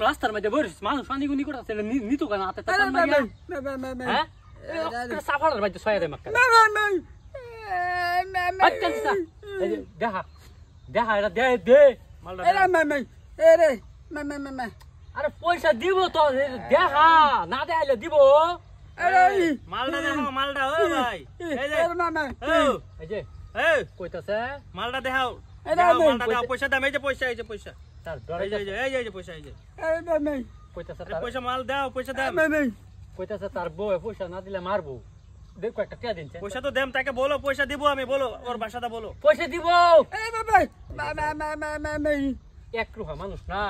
রাস্তার মধ্যে বই মানুষ পানি গুনি করে নিত দেখা দেখা দে মালটা এটা মামি এরে মামি মামি আরে পয়সা দিব তো দেখা না দেখাইলে দিব। এরে মালটা দেখাও মালটা ও ভাই। এই যে এরে মামি ও এই। যে এই কইতাছে? মালটা দেখাও। দেখাও মালটা দেখাও। পয়সা দাম এই যে পয়সা এই যে পয়সা। তার এই ডরে যে এই যে এই যে এই যে পয়সা এই যে। এরে মামি কইতাছে তার পয়সা মাল দাও পয়সা দাম। মামি কইতাছে তার বউ পয়সা না দিলে মারবো। দেখো একটা টিয়া দিনছে? পয়সা তো দেম তাকে বলো পয়সা দিব আমি বলো ওর বাসাটা বলো। পয়সা দিব! এরে মামি মামি মামি মামি এক রুহা মানুষ না।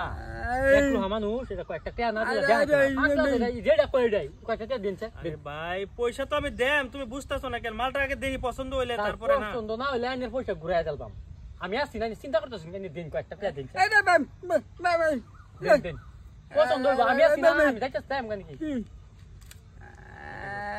এক রুহা মানুষ এটা কয়েকটা টিয়া না দিলে আরে, দেয় আরে, পাগলা এই, দেয়, যেটা কই দেয়। কয়েকটা টিয়া দিনছে? আরে ভাই পয়সা তো আমি দেম তুমি বুঝতেছো না কেন? মালটা আগে দেখি পছন্দ হইলে তারপরে না। পছন্দ না হইলে আইনের পয়সা ঘুরাই দিলাম আমি আসছি না চিন্তা করতেছি কেন দিন কয়েকটা দিনছে। মামি দিন পছন্দ আমি আসছি না আমি যাইতেছি টাইম কেন কি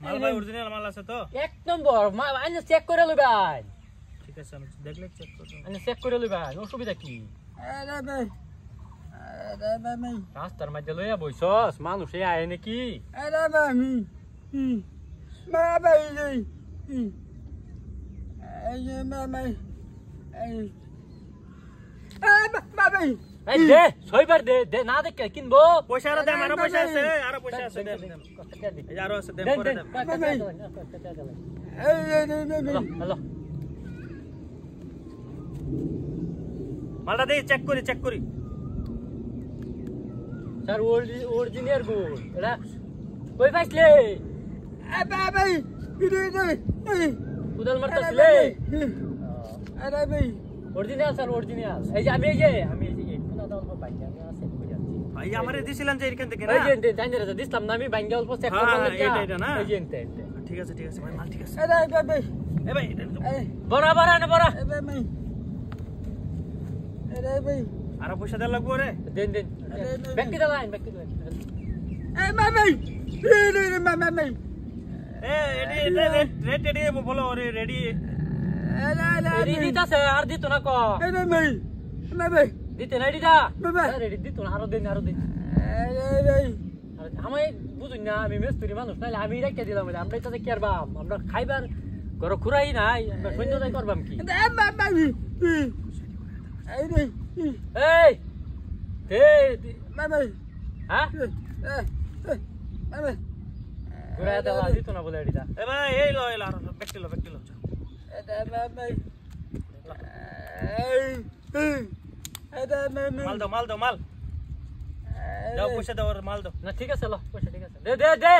মাল ভাই অরিজিনাল মাল আছে তো? এক নম্বর মা আইনে চেক করে লইবাই ঠিক আছে আমি দেখলে চেক করব। আইনে চেক করে লইবাই অসুবিধা কি? এরে মামি এরে মামি রাস্তার মধ্যে লইয়া বইছস মানুষ এ আয় নাকি? এরে মামি মামি এই যে মামি এই মামি এই দে সইবার দে দে না দেখে কিনবো পয়সা আরও দেম আরও পয়সা আছে আরও পয়সা আছে দেম দেম এই যে আরও আছে দেম দেন পরে দেন দেম এই যে মামি হ্যালো মালটা দেই চেক করি চেক করি স্যার অরিজিনাল গোল এটা কই পাইছলে মামি ইরে ইরে উদাল মারতাছিলে এরে মামি অরিজিনাল স্যার অরিজিনাল এই যে আমি এই যে আমি এই যে কোনা দাও বাইক আমি আছে কই যাচ্ছি আমারে দিছিলেন যে এখান থেকে না? এই যে জানি রে দিছলাম না আমি বাইক অল্প চেক হ্যাঁ, করলাম হ্যাঁ। এইটা, এইটা না? এই যে ঠিক আছে ঠিক আছে ভাই মাল ঠিক আছে। এরে মামি এ ভাই এটা- এই। বড় বড় না বড়। এরে মামি এরে মামি আরও পয়সা দেওয়া লাগবো রে? দেন দেন। ব্যক্তি দালাইন ব্যক্তি দালাইন এই মামি ইরে ইরে মামি এ এডি এটা রেট এডি বলো রে রেডি। এরে এরে রেডি দিতাছে আর দিত না ক? এরে মামি মামি দিতে না রেডি দা বাবা। রেডি দিত না আরও দিন আরও দিন। আর আমি বুঝুন না আমি মেস্তুরি মানুষ নাইলে আমি রেখে দিলাম। আমরা এটাতে কি আরবাম আমরা খাইবার ঘর খুরাই নাই আমরা সৈন্য যাই করবাম কি? এই হ্যাঁ? ঘুরাই দেওয়া দিত না বলে এডিটা এ ভাই এই লো এই লো আরও ব্যক্তি লো ব্যক্তি লো এই। এরে মামি মাল দাও মাল দাও মাল দাও পয়সা দাও ওর মাল দাও না ঠিক আছে লো পয়সা ঠিক আছে দে দে দে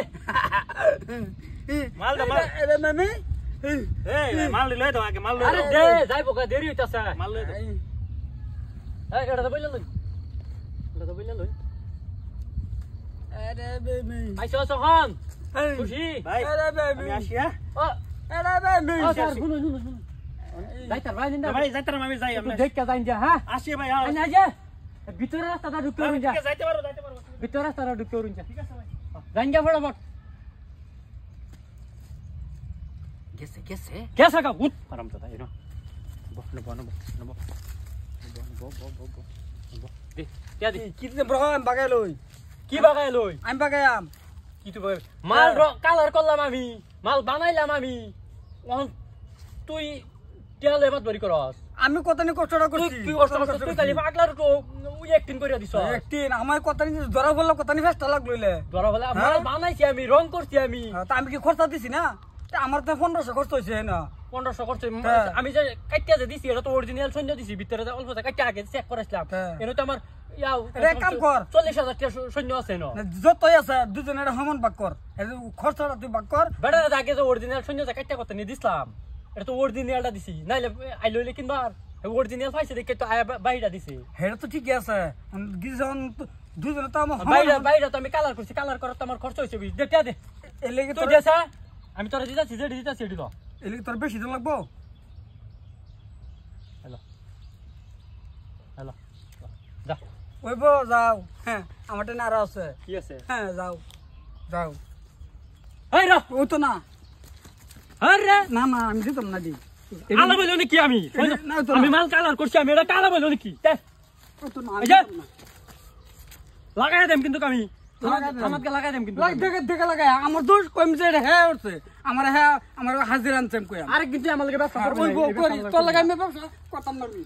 মাল দাও মাল এরে মামি এই ভাই, মাল লই দাও আগে মাল লই আরে দাও দে যাইবো কা দেরি হইতাছে মাল লই দাও এই এটা তো বইলা লই এটা তো বইলা লই এরে মামি আইছো সখন খুশি ভাই এরে আমি মামি আসি হ্যাঁ ও এরে মামি ও স্যার শুনুন শুনুন শুনুন যাইতার ভাই নিন্দা ভাই আমি যাই আমরা দেখতে যা হ্যাঁ আসি ভাই হ্যাঁ আইনা যে। ভিতরে রাস্তাটা আমি পারুন যা। যাইতে পারো যাইতে পারো ভিতরে রাস্তাটা ঢুকতে পারুন যা। ঠিক আছে ভাই। যাইন যা ফটাফট। গেছে গেছে। কেসা কা উঠ। আরাম তো তাই না? নব দে। কে দি কি যে ব্রহম বাগাই লই। কি বাগাই লই? আমি বাগাইয়াম কি তো বাগাই মাল কালার করলাম আমি। মাল বানাইলাম আমি। তুই তেল এবার ধরি করস। আমি কত নি কষ্টটা করছি। কি কষ্ট করছিস তুই খালি পাগলার তো উই একদিন করে দিছ একদিন আমার কত নি ধরা বলল কত নি ফেস্টা লাগল ধরা বলে মাল বানাইছি আমি রং করছি আমি। তা আমি কি খরচা দিছি না? আমার তো পনেরোশো খরচ হয়েছে না? পনেরোশো করছে হ্যাঁ। আমি যে কাটিয়া যে দিছি এটা তো অরিজিনাল সৈন্য দিছি ভিতরে অল্প কাটিয়া আগে চেক করেছিলাম হ্যাঁ। এনে তো আমার কাম কর। চল্লিশ হাজার সৈন্য আছে ন যতই আছে দুজনের সমান ভাগ কর। খরচটা তুই ভাগ কর। বেটা আগে যে অরিজিনাল সৈন্য যে কাটটা করতে নিয়ে দিছিলাম। এটা তো অরিজিনালটা দিছি। নাইলে আইলো হইলে কিনবা অরিজিনাল পাইছে দেখে তো বাইটা দিছে। হেটা তো ঠিকই আছে। দুজন দুজনে তো আমার বাইরে বাইরে তো আমি কালার করছি। কালার করার তো আমার খরচ হয়েছে দে টিয়া দে। এর লেগে তুই দেছে আমি তোরা দিতাছি যেটি দিতাছি এটি তো এর লেগে তোর বেশি দিন লাগবো? হ্যালো। হ্যালো। যা। ওই বো যাও। হ্যাঁ আমার টেনে আরও আছে। কি আছে? হ্যাঁ যাও। যাও। এই রা! ও তো না। আরে! না আমি দিতাম দি কালা আমি। আমি মাল কালার করছি আমি এটা কালা। লাগাই দেম কিন্তু আমি। আমাকে লাগাই দেম কিন্তু লাগ দেখে দেখে লাগাই। আমার দোষ কম যে হ্যাঁ উঠছে। আমার হ্যাঁ আমার হাজির আনছেন কই আরেক দিন আমার লগে ব্যবসা করবি তোর আমি ব্যবসা করতাম না আমি।